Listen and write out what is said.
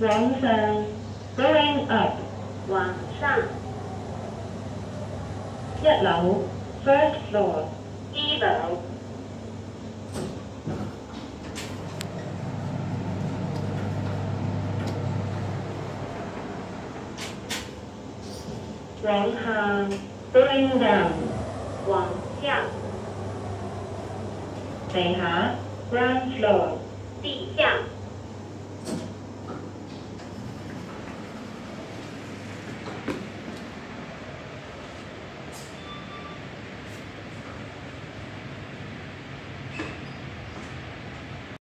往上，going up，往上，一楼，first floor，一楼，往下，going down，往下，地下，ground floor，地下，